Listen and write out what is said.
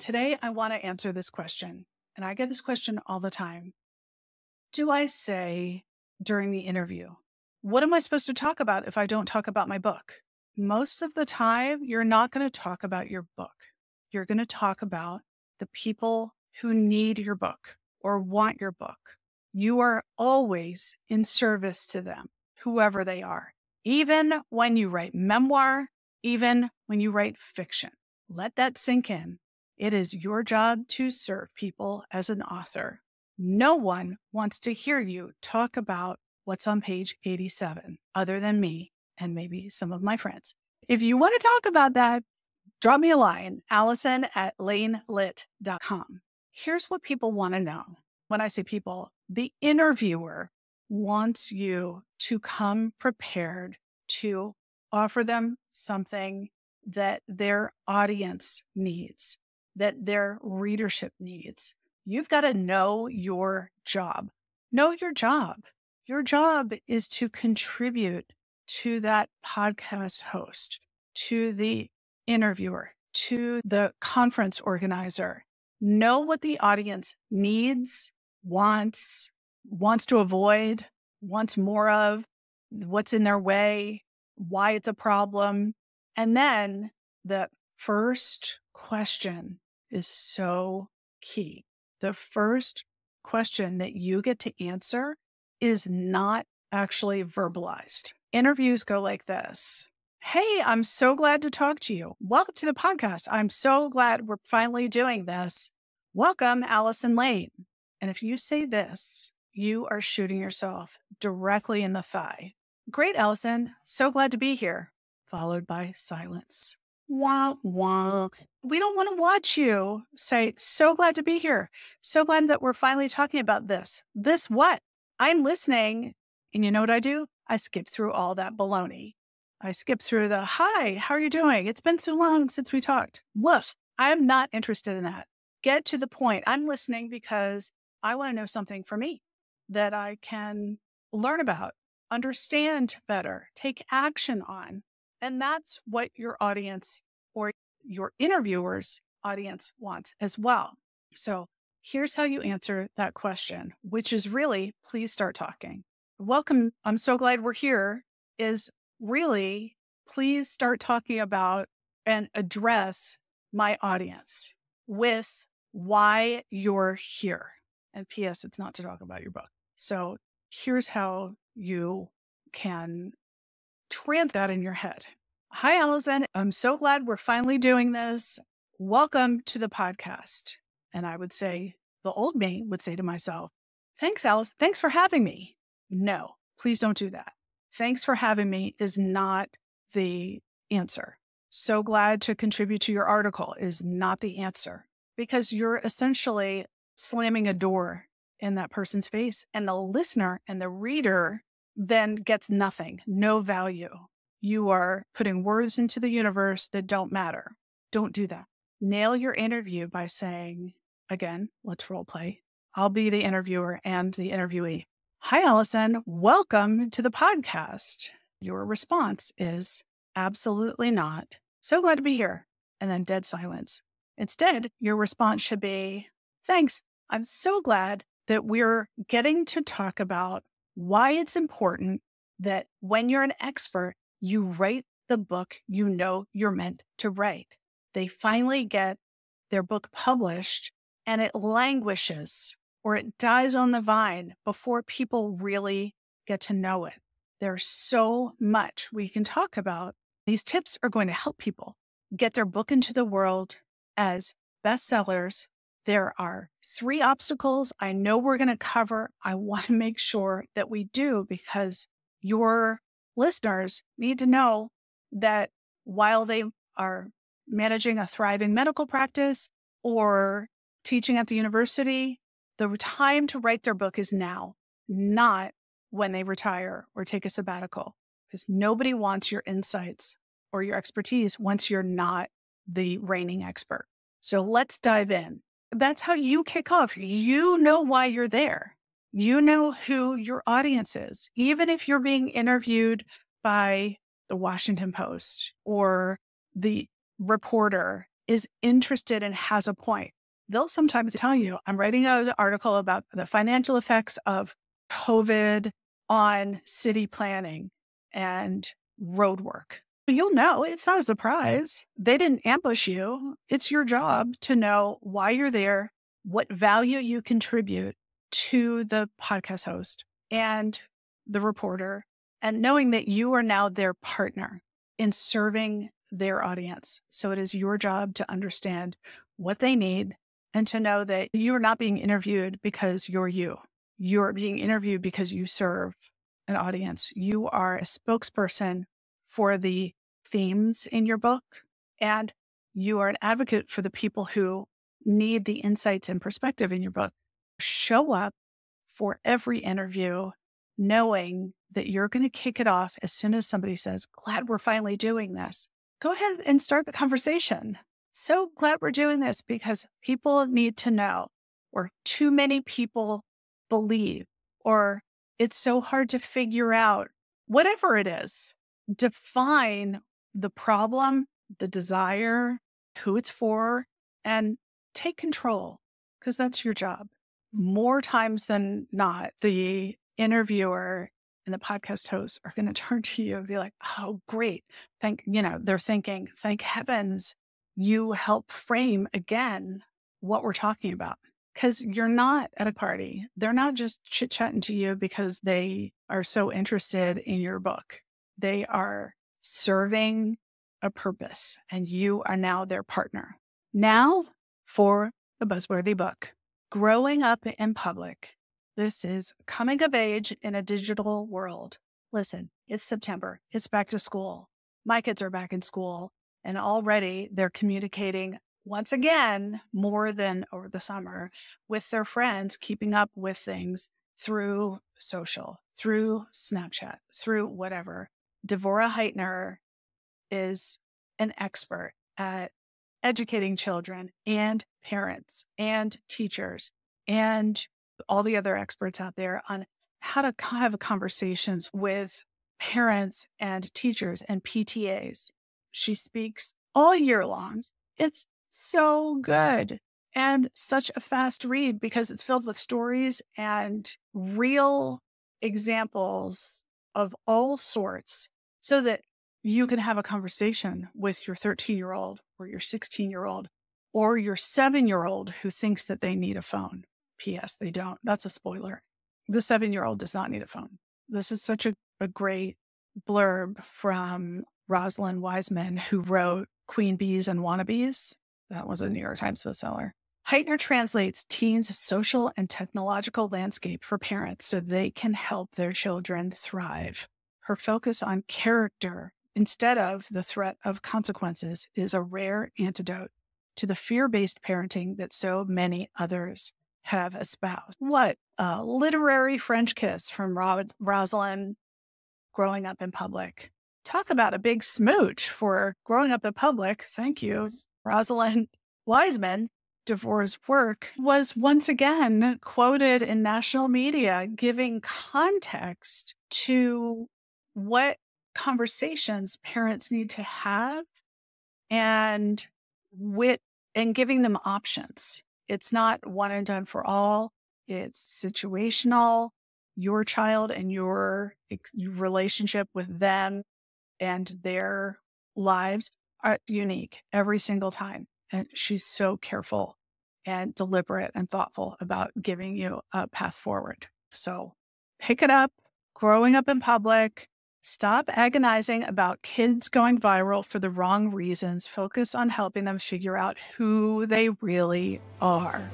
Today, I want to answer this question, and I get this question all the time. Do I say during the interview, what am I supposed to talk about if I don't talk about my book? Most of the time, you're not going to talk about your book. You're going to talk about the people who need your book or want your book. You are always in service to them, whoever they are, even when you write memoir, even when you write fiction. Let that sink in. It is your job to serve people as an author. No one wants to hear you talk about what's on page 87 other than me and maybe some of my friends. If you want to talk about that, drop me a line, Allison at lanelit.com. Here's what people want to know. When I say people, the interviewer wants you to come prepared to offer them something that their audience needs that their readership needs. You've got to know your job. Know your job. Your job is to contribute to that podcast host, to the interviewer, to the conference organizer. Know what the audience needs, wants, wants to avoid, wants more of, what's in their way, why it's a problem. And then the first question is so key. The first question that you get to answer is not actually verbalized. Interviews go like this. Hey, I'm so glad to talk to you. Welcome to the podcast. I'm so glad we're finally doing this. Welcome, Allison Lane. And if you say this, you are shooting yourself directly in the thigh. Great, Allison. So glad to be here. Followed by silence wah, wah. We don't want to watch you say, so glad to be here. So glad that we're finally talking about this. This what? I'm listening. And you know what I do? I skip through all that baloney. I skip through the, hi, how are you doing? It's been so long since we talked. Woof. I'm not interested in that. Get to the point. I'm listening because I want to know something for me that I can learn about, understand better, take action on. And that's what your audience or your interviewer's audience wants as well. So here's how you answer that question, which is really please start talking. Welcome. I'm so glad we're here. Is really please start talking about and address my audience with why you're here. And P.S., it's not to talk about your book. So here's how you can trans that in your head. Hi, Allison. I'm so glad we're finally doing this. Welcome to the podcast. And I would say, the old me would say to myself, Thanks, Alice. Thanks for having me. No, please don't do that. Thanks for having me is not the answer. So glad to contribute to your article is not the answer because you're essentially slamming a door in that person's face, and the listener and the reader then gets nothing, no value you are putting words into the universe that don't matter. Don't do that. Nail your interview by saying, again, let's role play. I'll be the interviewer and the interviewee. Hi, Allison. Welcome to the podcast. Your response is absolutely not. So glad to be here. And then dead silence. Instead, your response should be, thanks. I'm so glad that we're getting to talk about why it's important that when you're an expert you write the book you know you're meant to write. They finally get their book published and it languishes or it dies on the vine before people really get to know it. There's so much we can talk about. These tips are going to help people get their book into the world as bestsellers. There are three obstacles I know we're going to cover. I want to make sure that we do because your listeners need to know that while they are managing a thriving medical practice or teaching at the university, the time to write their book is now, not when they retire or take a sabbatical, because nobody wants your insights or your expertise once you're not the reigning expert. So let's dive in. That's how you kick off. You know why you're there you know who your audience is. Even if you're being interviewed by the Washington Post or the reporter is interested and has a point. They'll sometimes tell you, I'm writing an article about the financial effects of COVID on city planning and road work. You'll know it's not a surprise. They didn't ambush you. It's your job to know why you're there, what value you contribute to the podcast host and the reporter, and knowing that you are now their partner in serving their audience. So it is your job to understand what they need and to know that you are not being interviewed because you're you. You're being interviewed because you serve an audience. You are a spokesperson for the themes in your book, and you are an advocate for the people who need the insights and perspective in your book. Show up for every interview knowing that you're going to kick it off as soon as somebody says, Glad we're finally doing this. Go ahead and start the conversation. So glad we're doing this because people need to know, or too many people believe, or it's so hard to figure out, whatever it is, define the problem, the desire, who it's for, and take control because that's your job. More times than not, the interviewer and the podcast host are going to turn to you and be like, oh, great. Thank, you know, they're thinking, thank heavens you help frame again what we're talking about because you're not at a party. They're not just chit chatting to you because they are so interested in your book. They are serving a purpose and you are now their partner. Now for the buzzworthy book Growing Up in Public. This is coming of age in a digital world. Listen, it's September, it's back to school. My kids are back in school, and already they're communicating once again, more than over the summer, with their friends, keeping up with things through social, through Snapchat, through whatever. Devorah Heitner is an expert at educating children and parents and teachers and all the other experts out there on how to have conversations with parents and teachers and PTAs. She speaks all year long. It's so good and such a fast read because it's filled with stories and real examples of all sorts so that you can have a conversation with your 13 year old or your 16 year old or your seven year old who thinks that they need a phone. P.S. They don't. That's a spoiler. The seven year old does not need a phone. This is such a, a great blurb from Rosalind Wiseman, who wrote Queen Bees and Wannabes. That was a New York Times bestseller. Heitner translates teens' social and technological landscape for parents so they can help their children thrive. Her focus on character instead of the threat of consequences is a rare antidote to the fear based parenting that so many others have espoused. What a literary French kiss from Rosalind growing up in public. Talk about a big smooch for growing up in public. Thank you, Rosalind Wiseman. Devorah's work was once again quoted in national media, giving context to what conversations parents need to have and with and giving them options. It's not one and done for all. It's situational. Your child and your relationship with them and their lives are unique every single time. And she's so careful and deliberate and thoughtful about giving you a path forward. So pick it up, growing up in public. Stop agonizing about kids going viral for the wrong reasons. Focus on helping them figure out who they really are.